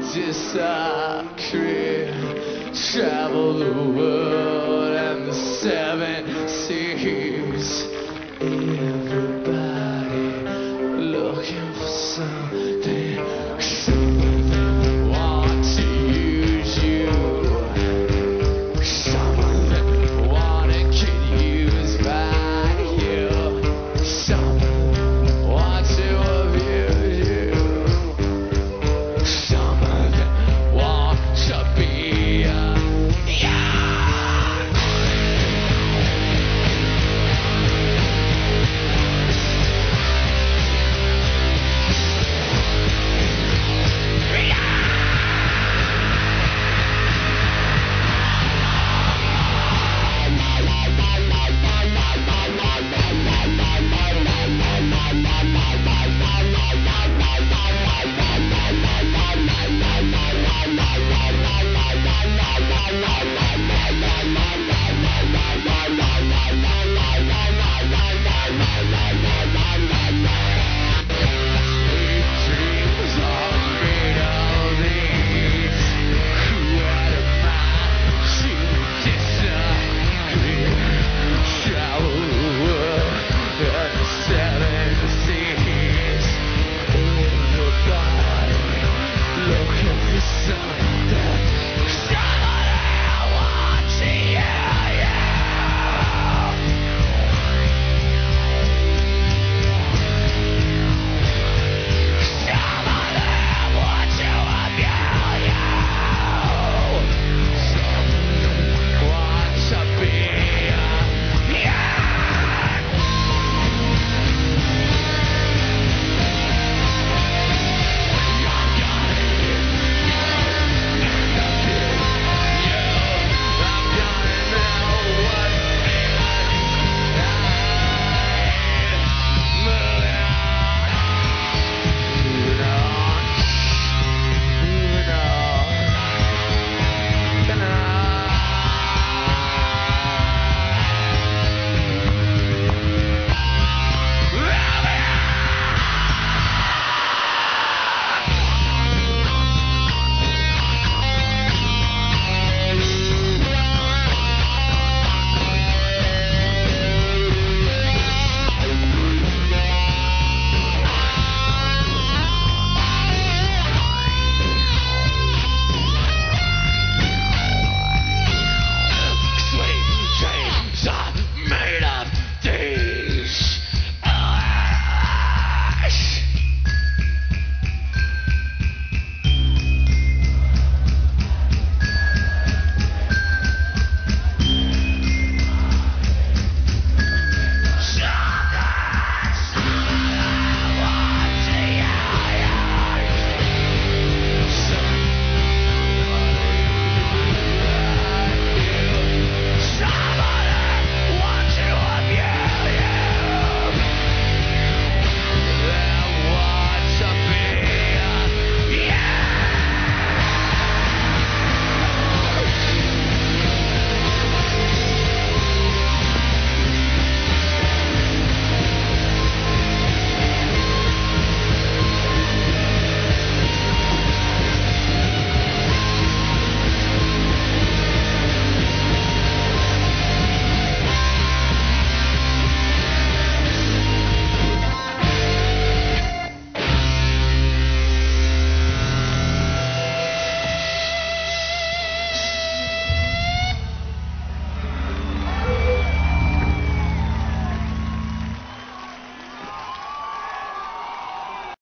disappear? Travel the world. my mind.